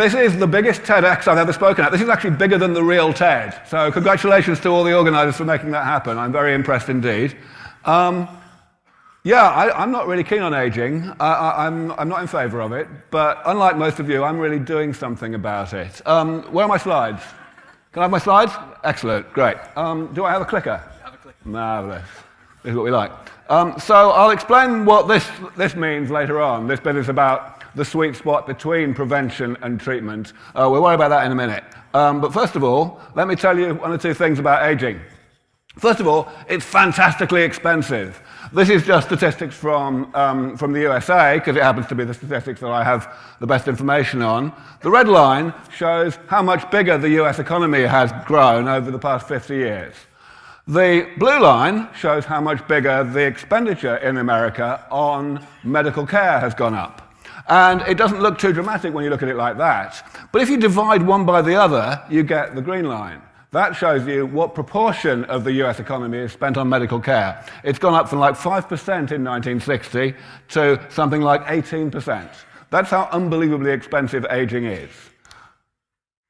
This is the biggest TEDx I've ever spoken at. This is actually bigger than the real TED. So congratulations to all the organizers for making that happen. I'm very impressed indeed. Um, yeah, I, am not really keen on aging. I, am not in favor of it. But unlike most of you, I'm really doing something about it. Um, where are my slides? Can I have my slides? Excellent, great. Um, do I have a clicker? Have a clicker. Marvelous. This is what we like. Um, so I'll explain what this, this means later on. This bit is about the sweet spot between prevention and treatment. Uh, we'll worry about that in a minute. Um, but first of all, let me tell you one or two things about aging. First of all, it's fantastically expensive. This is just statistics from, um, from the USA, because it happens to be the statistics that I have the best information on. The red line shows how much bigger the US economy has grown over the past 50 years. The blue line shows how much bigger the expenditure in America on medical care has gone up. And it doesn't look too dramatic when you look at it like that. But if you divide one by the other, you get the green line. That shows you what proportion of the US economy is spent on medical care. It's gone up from like 5% in 1960 to something like 18%. That's how unbelievably expensive aging is.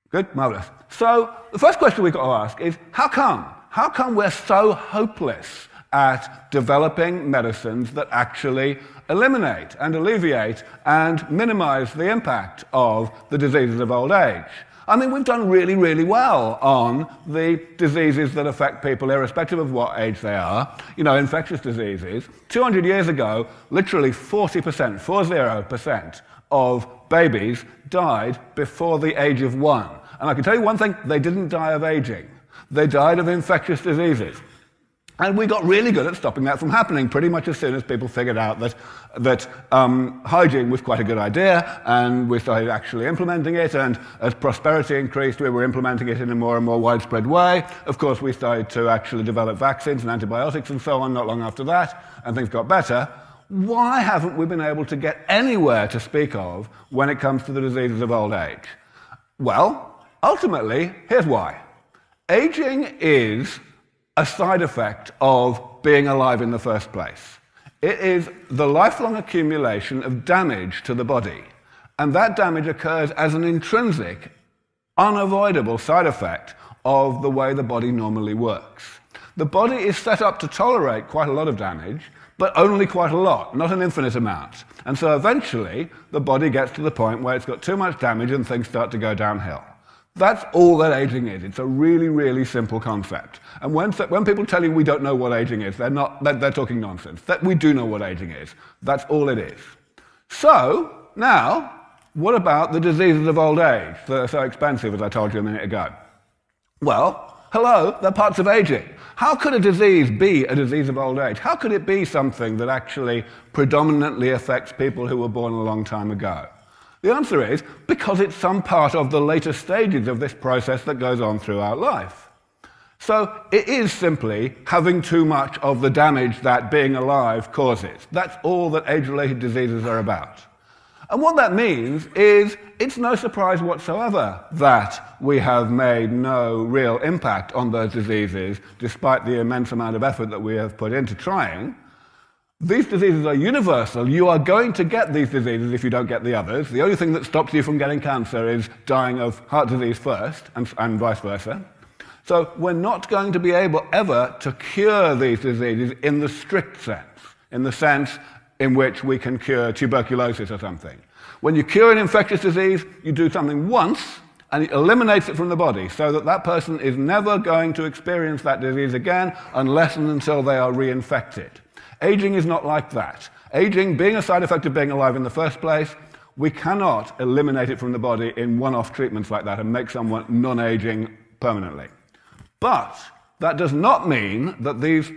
Good? Marvelous. So the first question we've got to ask is how come? How come we're so hopeless at developing medicines that actually eliminate and alleviate and minimize the impact of the diseases of old age. I mean, we've done really, really well on the diseases that affect people irrespective of what age they are, you know, infectious diseases. 200 years ago, literally 40%, 40% of babies died before the age of one. And I can tell you one thing, they didn't die of aging. They died of infectious diseases. And we got really good at stopping that from happening pretty much as soon as people figured out that, that um, hygiene was quite a good idea, and we started actually implementing it. And as prosperity increased, we were implementing it in a more and more widespread way. Of course, we started to actually develop vaccines and antibiotics and so on not long after that, and things got better. Why haven't we been able to get anywhere to speak of when it comes to the diseases of old age? Well, ultimately, here's why. Aging is a side effect of being alive in the first place. It is the lifelong accumulation of damage to the body. And that damage occurs as an intrinsic, unavoidable side effect of the way the body normally works. The body is set up to tolerate quite a lot of damage, but only quite a lot, not an infinite amount. And so eventually, the body gets to the point where it's got too much damage and things start to go downhill. That's all that aging is. It's a really, really simple concept. And when, when people tell you we don't know what aging is, they're, not, they're, they're talking nonsense. That we do know what aging is. That's all it is. So, now, what about the diseases of old age that are so expensive, as I told you a minute ago? Well, hello, they're parts of aging. How could a disease be a disease of old age? How could it be something that actually predominantly affects people who were born a long time ago? The answer is because it's some part of the later stages of this process that goes on throughout life. So it is simply having too much of the damage that being alive causes. That's all that age-related diseases are about. And what that means is it's no surprise whatsoever that we have made no real impact on those diseases, despite the immense amount of effort that we have put into trying. These diseases are universal. You are going to get these diseases if you don't get the others. The only thing that stops you from getting cancer is dying of heart disease first, and, and vice versa. So we're not going to be able ever to cure these diseases in the strict sense, in the sense in which we can cure tuberculosis or something. When you cure an infectious disease, you do something once, and it eliminates it from the body so that that person is never going to experience that disease again unless and until they are reinfected. Aging is not like that. Aging, being a side effect of being alive in the first place, we cannot eliminate it from the body in one off treatments like that and make someone non aging permanently. But that does not mean that these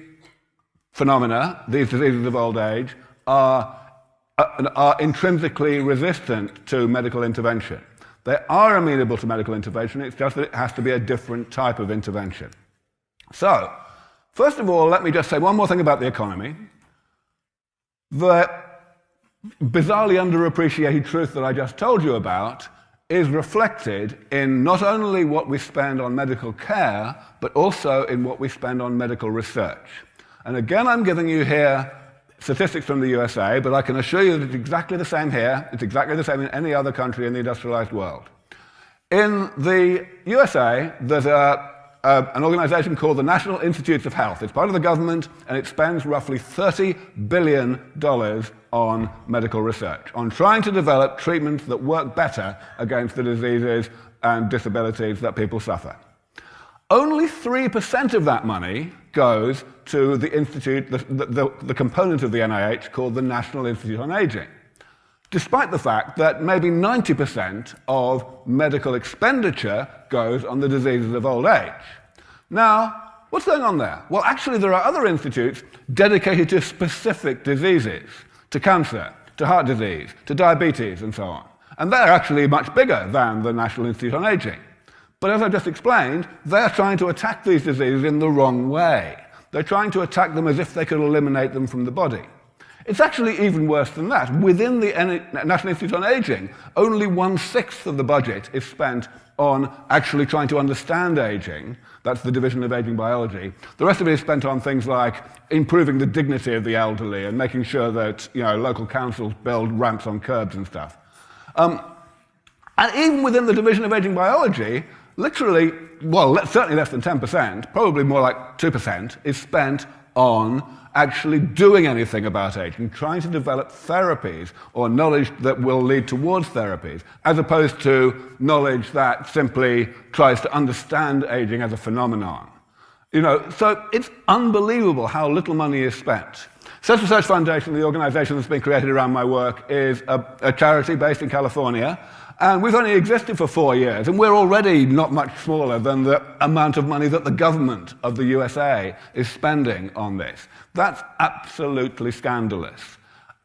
phenomena, these diseases of old age, are, uh, are intrinsically resistant to medical intervention. They are amenable to medical intervention, it's just that it has to be a different type of intervention. So, first of all, let me just say one more thing about the economy the bizarrely underappreciated truth that I just told you about is reflected in not only what we spend on medical care, but also in what we spend on medical research. And again, I'm giving you here statistics from the USA, but I can assure you that it's exactly the same here. It's exactly the same in any other country in the industrialized world. In the USA, there's a, a, an organization called the National Institutes of Health. It's part of the government, and it spends roughly $30 billion on medical research, on trying to develop treatments that work better against the diseases and disabilities that people suffer. Only 3% of that money goes to the institute, the, the, the, component of the NIH called the National Institute on Aging, despite the fact that maybe 90% of medical expenditure goes on the diseases of old age. Now, what's going on there? Well, actually, there are other institutes dedicated to specific diseases, to cancer, to heart disease, to diabetes, and so on. And they're actually much bigger than the National Institute on Aging. But as I just explained, they're trying to attack these diseases in the wrong way. They're trying to attack them as if they could eliminate them from the body. It's actually even worse than that. Within the National Institute on Aging, only one sixth of the budget is spent on actually trying to understand aging. That's the division of aging biology. The rest of it is spent on things like improving the dignity of the elderly and making sure that you know, local councils build ramps on curbs and stuff. Um, and even within the division of aging biology, literally, well, certainly less than 10%, probably more like 2%, is spent on actually doing anything about aging, trying to develop therapies or knowledge that will lead towards therapies, as opposed to knowledge that simply tries to understand aging as a phenomenon. You know, so it's unbelievable how little money is spent. SENS Research Foundation, the organization that's been created around my work, is a, a charity based in California and we've only existed for four years, and we're already not much smaller than the amount of money that the government of the USA is spending on this. That's absolutely scandalous.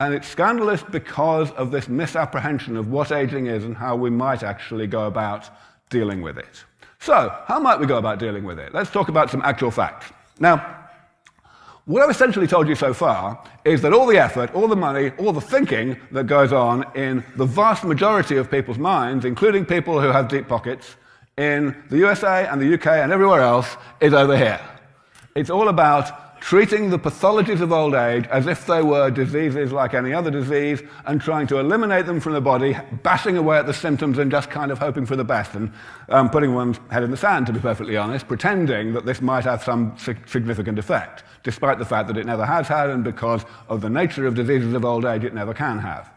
And it's scandalous because of this misapprehension of what aging is and how we might actually go about dealing with it. So, how might we go about dealing with it? Let's talk about some actual facts. Now, what I've essentially told you so far is that all the effort, all the money, all the thinking that goes on in the vast majority of people's minds, including people who have deep pockets, in the USA and the UK and everywhere else, is over here. It's all about treating the pathologies of old age as if they were diseases like any other disease and trying to eliminate them from the body, bashing away at the symptoms and just kind of hoping for the best and um, putting one's head in the sand, to be perfectly honest, pretending that this might have some significant effect, despite the fact that it never has had and because of the nature of diseases of old age, it never can have.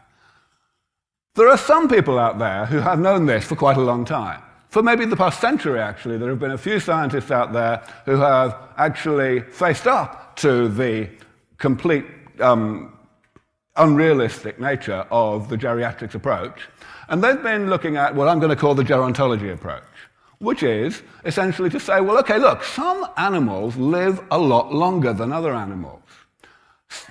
There are some people out there who have known this for quite a long time for maybe the past century, actually, there have been a few scientists out there who have actually faced up to the complete um, unrealistic nature of the geriatrics approach. And they've been looking at what I'm going to call the gerontology approach, which is essentially to say, well, okay, look, some animals live a lot longer than other animals.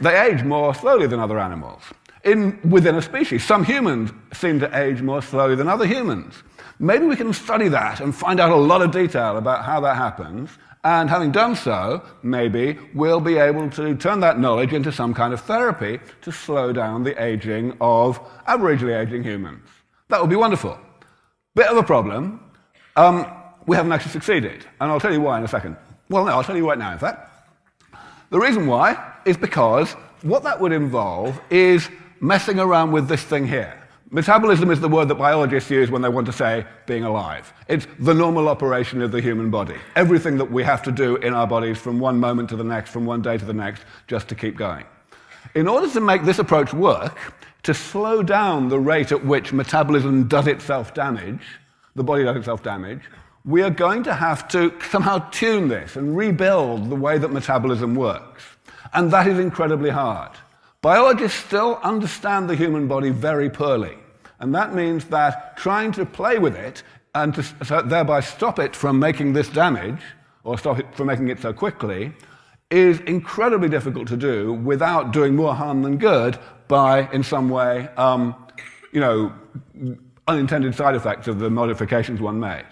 They age more slowly than other animals. In, within a species, some humans seem to age more slowly than other humans. Maybe we can study that and find out a lot of detail about how that happens. And having done so, maybe we'll be able to turn that knowledge into some kind of therapy to slow down the aging of averagely aging humans. That would be wonderful. Bit of a problem. Um, we haven't actually succeeded. And I'll tell you why in a second. Well, no, I'll tell you right now, in fact. The reason why is because what that would involve is messing around with this thing here. Metabolism is the word that biologists use when they want to say being alive. It's the normal operation of the human body. Everything that we have to do in our bodies from one moment to the next, from one day to the next, just to keep going. In order to make this approach work, to slow down the rate at which metabolism does itself damage, the body does itself damage, we are going to have to somehow tune this and rebuild the way that metabolism works. And that is incredibly hard. Biologists still understand the human body very poorly. And that means that trying to play with it and to so thereby stop it from making this damage, or stop it from making it so quickly, is incredibly difficult to do without doing more harm than good by, in some way, um, you know, unintended side effects of the modifications one made.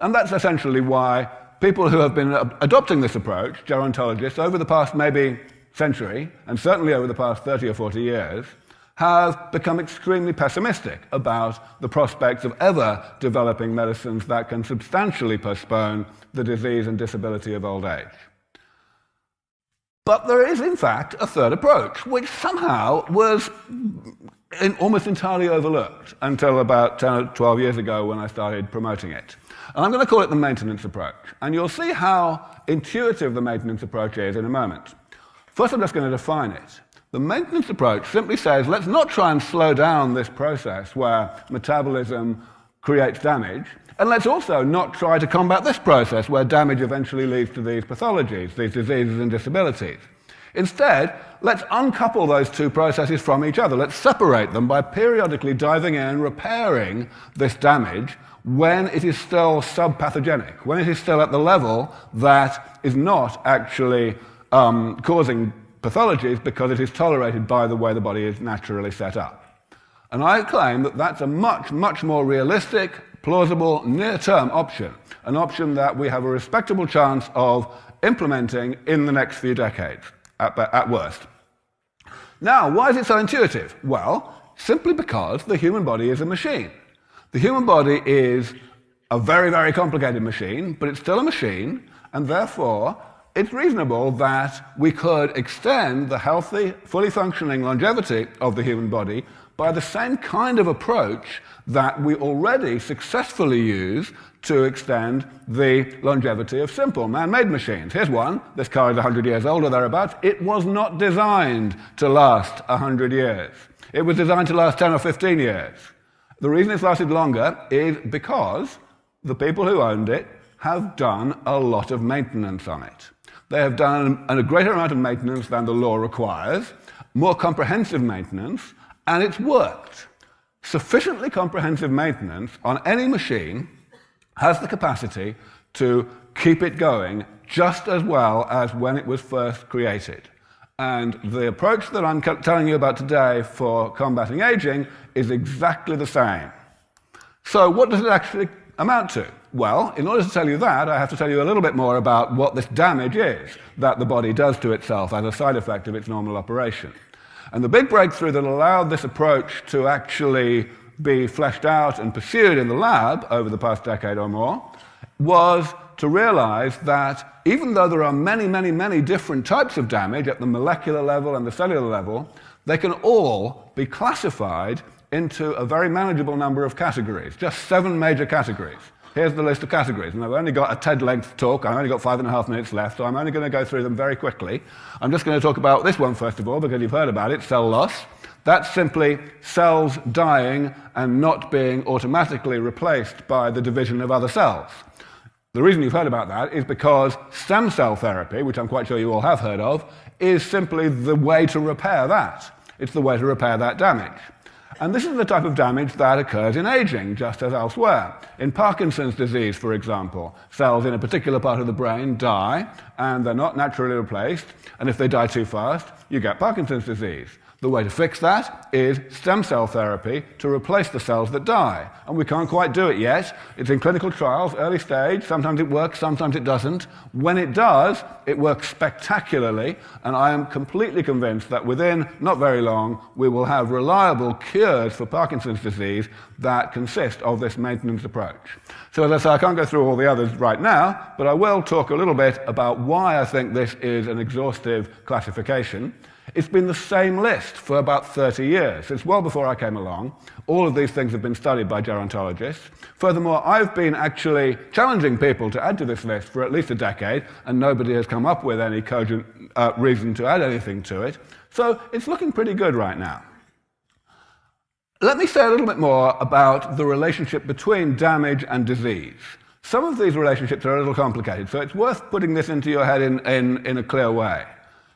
And that's essentially why people who have been adopting this approach, gerontologists, over the past maybe century, and certainly over the past 30 or 40 years, have become extremely pessimistic about the prospects of ever developing medicines that can substantially postpone the disease and disability of old age. But there is, in fact, a third approach, which somehow was in, almost entirely overlooked until about 10 or 12 years ago when I started promoting it. And I'm going to call it the maintenance approach. And you'll see how intuitive the maintenance approach is in a moment. First, I'm just going to define it. The maintenance approach simply says let's not try and slow down this process where metabolism creates damage, and let's also not try to combat this process where damage eventually leads to these pathologies, these diseases and disabilities. Instead, let's uncouple those two processes from each other. Let's separate them by periodically diving in and repairing this damage when it is still subpathogenic, when it is still at the level that is not actually um, causing pathologies because it is tolerated by the way the body is naturally set up. And I claim that that's a much, much more realistic, plausible, near term option, an option that we have a respectable chance of implementing in the next few decades, at, at worst. Now, why is it so intuitive? Well, simply because the human body is a machine. The human body is a very, very complicated machine, but it's still a machine, and therefore it's reasonable that we could extend the healthy, fully functioning longevity of the human body by the same kind of approach that we already successfully use to extend the longevity of simple man-made machines. Here's one. This car is 100 years old or thereabouts. It was not designed to last 100 years. It was designed to last 10 or 15 years. The reason it's lasted longer is because the people who owned it have done a lot of maintenance on it. They have done a greater amount of maintenance than the law requires, more comprehensive maintenance, and it's worked. Sufficiently comprehensive maintenance on any machine has the capacity to keep it going just as well as when it was first created. And the approach that I'm telling you about today for combating aging is exactly the same. So, what does it actually amount to? Well, in order to tell you that, I have to tell you a little bit more about what this damage is that the body does to itself as a side effect of its normal operation. And the big breakthrough that allowed this approach to actually be fleshed out and pursued in the lab over the past decade or more was to realize that even though there are many, many, many different types of damage at the molecular level and the cellular level, they can all be classified into a very manageable number of categories, just seven major categories. Here's the list of categories. And I've only got a TED length talk. I've only got five and a half minutes left, so I'm only going to go through them very quickly. I'm just going to talk about this one first of all, because you've heard about it cell loss. That's simply cells dying and not being automatically replaced by the division of other cells. The reason you've heard about that is because stem cell therapy, which I'm quite sure you all have heard of, is simply the way to repair that. It's the way to repair that damage. And this is the type of damage that occurs in aging, just as elsewhere. In Parkinson's disease, for example, cells in a particular part of the brain die, and they're not naturally replaced, and if they die too fast, you get Parkinson's disease. The way to fix that is stem cell therapy to replace the cells that die. And we can't quite do it yet. It's in clinical trials, early stage. Sometimes it works, sometimes it doesn't. When it does, it works spectacularly. And I am completely convinced that within not very long, we will have reliable cures for Parkinson's disease that consist of this maintenance approach. So, as I say, I can't go through all the others right now, but I will talk a little bit about why I think this is an exhaustive classification. It's been the same list for about 30 years. It's well before I came along. All of these things have been studied by gerontologists. Furthermore, I've been actually challenging people to add to this list for at least a decade, and nobody has come up with any cogent uh, reason to add anything to it. So it's looking pretty good right now. Let me say a little bit more about the relationship between damage and disease. Some of these relationships are a little complicated, so it's worth putting this into your head in, in, in a clear way.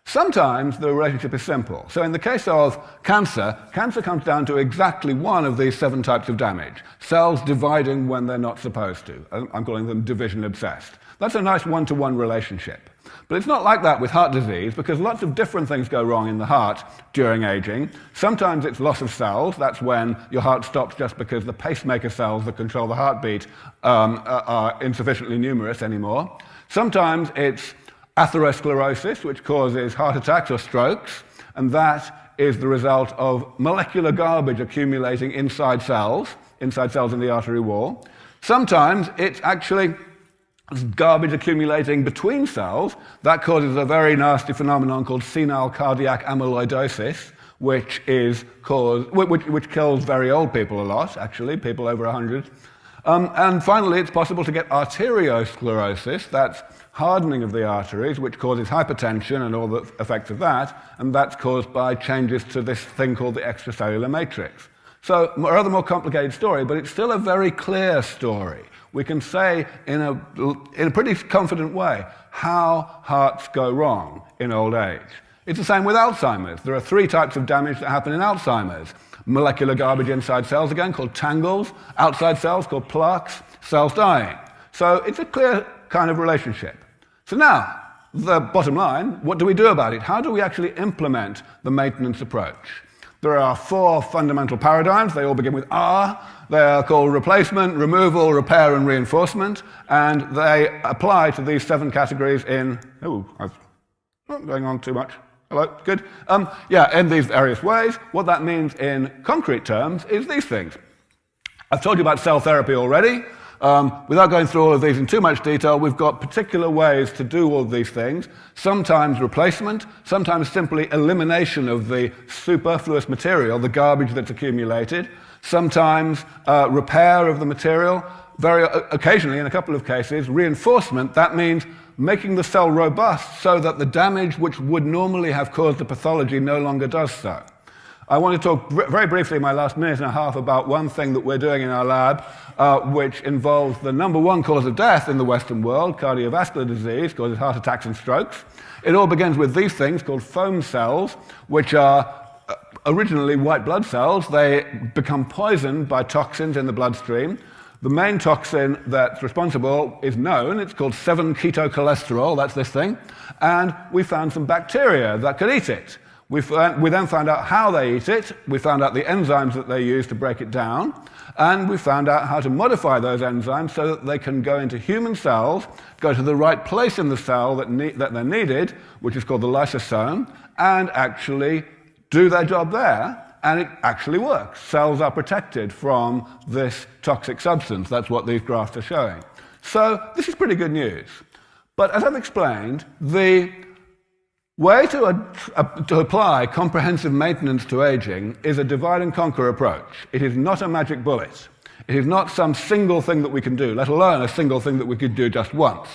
Sometimes the relationship is simple. So, in the case of cancer, cancer comes down to exactly one of these seven types of damage cells dividing when they're not supposed to. I'm calling them division obsessed. That's a nice one to one relationship. But it's not like that with heart disease because lots of different things go wrong in the heart during aging. Sometimes it's loss of cells. That's when your heart stops just because the pacemaker cells that control the heartbeat um, are insufficiently numerous anymore. Sometimes it's atherosclerosis, which causes heart attacks or strokes, and that is the result of molecular garbage accumulating inside cells, inside cells in the artery wall. Sometimes it's actually garbage accumulating between cells. That causes a very nasty phenomenon called senile cardiac amyloidosis, which, is caused, which, which kills very old people a lot, actually, people over 100. Um, and finally, it's possible to get arteriosclerosis. That's hardening of the arteries, which causes hypertension and all the effects of that, and that's caused by changes to this thing called the extracellular matrix. So, a rather more complicated story, but it's still a very clear story. We can say in a, in a pretty confident way how hearts go wrong in old age. It's the same with Alzheimer's. There are three types of damage that happen in Alzheimer's molecular garbage inside cells, again, called tangles, outside cells called plaques, cells dying. So, it's a clear kind of relationship. So now, the bottom line, what do we do about it? How do we actually implement the maintenance approach? There are four fundamental paradigms. They all begin with R. They are called replacement, removal, repair, and reinforcement. And they apply to these seven categories in, oh, I'm not going on too much. Hello, good. Um, yeah, in these various ways. What that means in concrete terms is these things. I've told you about cell therapy already. Um, without going through all of these in too much detail, we've got particular ways to do all these things. Sometimes replacement, sometimes simply elimination of the superfluous material, the garbage that's accumulated. Sometimes uh, repair of the material. Very uh, occasionally, in a couple of cases, reinforcement. That means making the cell robust so that the damage which would normally have caused the pathology no longer does so. I want to talk very briefly in my last minute and a half about one thing that we're doing in our lab, uh, which involves the number one cause of death in the Western world, cardiovascular disease, causes heart attacks and strokes. It all begins with these things called foam cells, which are uh, originally white blood cells. They become poisoned by toxins in the bloodstream. The main toxin that's responsible is known. It's called 7 ketocholesterol, that's this thing. And we found some bacteria that could eat it. We, we then found out how they eat it, we found out the enzymes that they use to break it down, and we found out how to modify those enzymes so that they can go into human cells, go to the right place in the cell that, that they're needed, which is called the lysosome, and actually do their job there, and it actually works. Cells are protected from this toxic substance. That's what these graphs are showing. So this is pretty good news. But as I've explained, the way to, to, apply comprehensive maintenance to aging is a divide and conquer approach. It is not a magic bullet. It is not some single thing that we can do, let alone a single thing that we could do just once.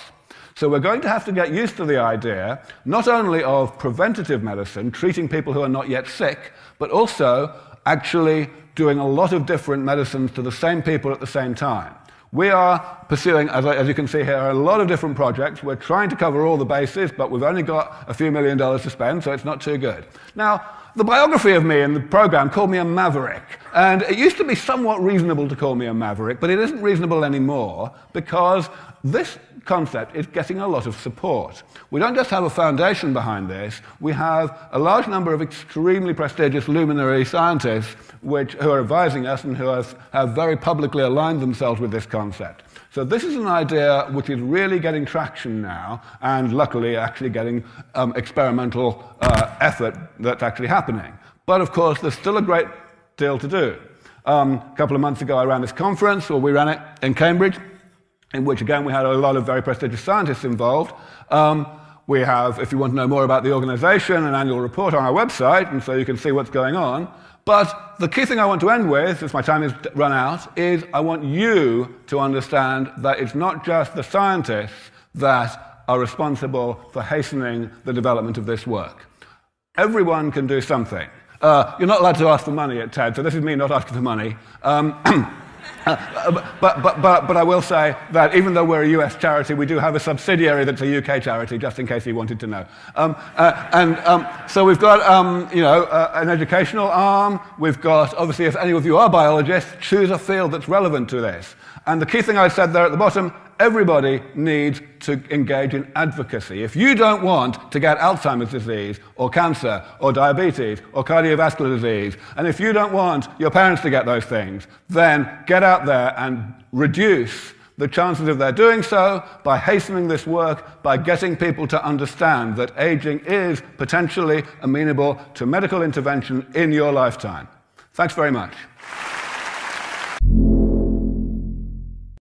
So we're going to have to get used to the idea not only of preventative medicine, treating people who are not yet sick, but also actually doing a lot of different medicines to the same people at the same time. We are pursuing, as, as, you can see here, a lot of different projects. We're trying to cover all the bases, but we've only got a few million dollars to spend, so it's not too good. Now, the biography of me in the program called me a maverick. And it used to be somewhat reasonable to call me a maverick, but it isn't reasonable anymore because this concept is getting a lot of support. We don't just have a foundation behind this, we have a large number of extremely prestigious luminary scientists which, who are advising us and who have, have very publicly aligned themselves with this concept. So this is an idea which is really getting traction now, and luckily actually getting um, experimental uh, effort that's actually happening. But of course, there's still a great deal to do. Um, a couple of months ago, I ran this conference, or we ran it in Cambridge, in which again we had a lot of very prestigious scientists involved. Um, we have, if you want to know more about the organization, an annual report on our website, and so you can see what's going on. But the key thing I want to end with, since my time has run out, is I want you to understand that it's not just the scientists that are responsible for hastening the development of this work. Everyone can do something. Uh, you're not allowed to ask for money at TED, so this is me not asking for money. Um, But, but, but, but I will say that even though we're a US charity, we do have a subsidiary that's a UK charity, just in case you wanted to know. Um, uh, and um, so we've got um, you know, uh, an educational arm. We've got, obviously, if any of you are biologists, choose a field that's relevant to this. And the key thing I said there at the bottom everybody needs to engage in advocacy. If you don't want to get Alzheimer's disease or cancer or diabetes or cardiovascular disease, and if you don't want your parents to get those things, then get out there and reduce the chances of their doing so by hastening this work, by getting people to understand that aging is potentially amenable to medical intervention in your lifetime. Thanks very much.